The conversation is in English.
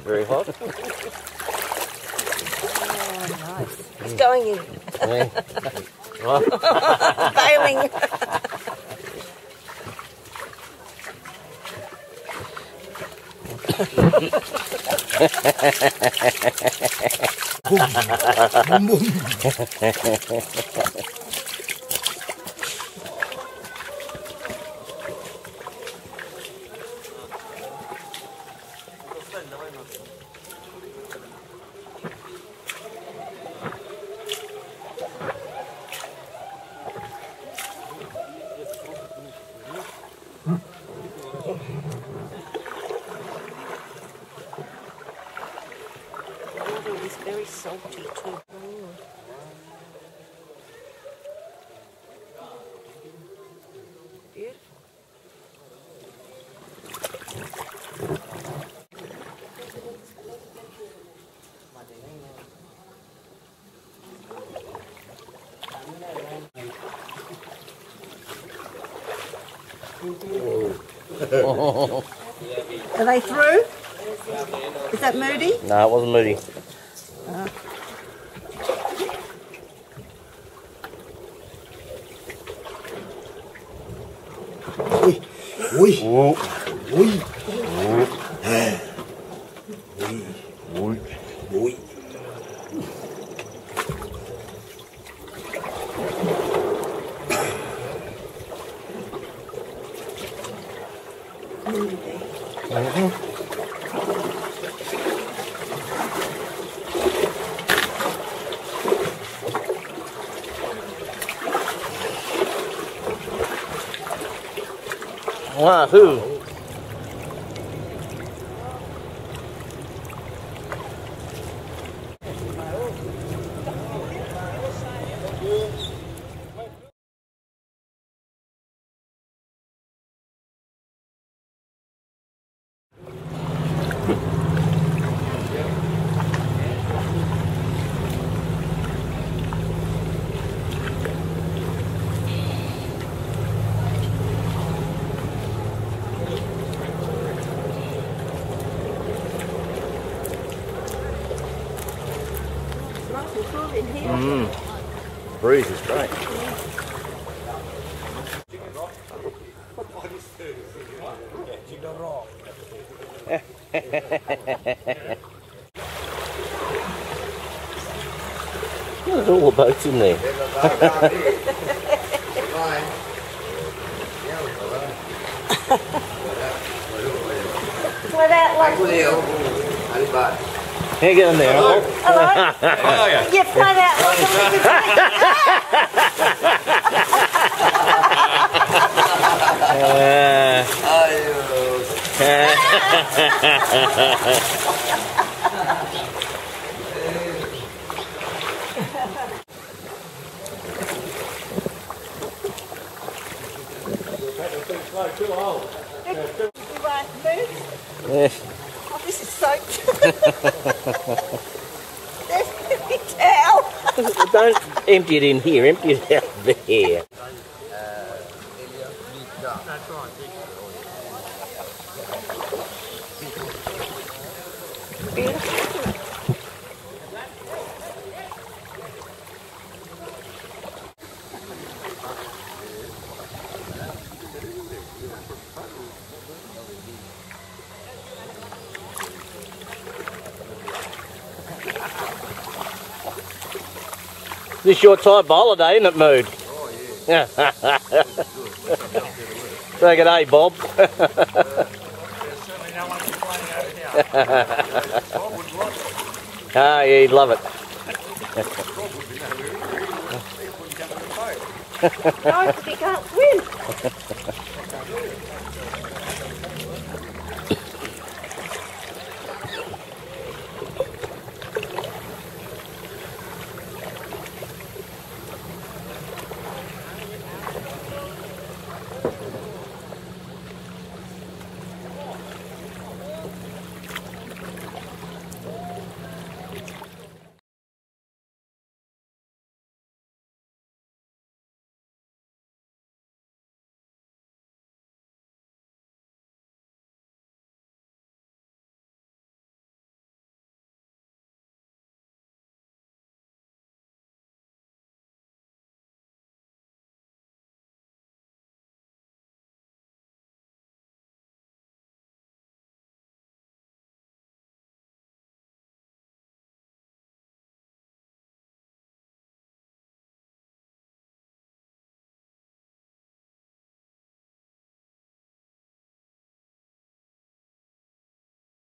Very hot. Oh, nice. It's going in. Yeah. Failing. Water is very salty too. Are they through? Is that Moody? no, it wasn't. Moody. Wahoo. nice and cool in here. Mm. Breeze is great. There's all the boats in there. Flat out like How you going there, Uncle? Hello. You flat out like a Uh, right move. yeah. Soaked. There's a towel. Don't empty it in here, empty it out there. Beautiful. This is your type of holiday, isn't it, Mood? Oh, yeah. Take it, eh, Bob? ah, yeah, he'd love it. Nice, but he can't swim.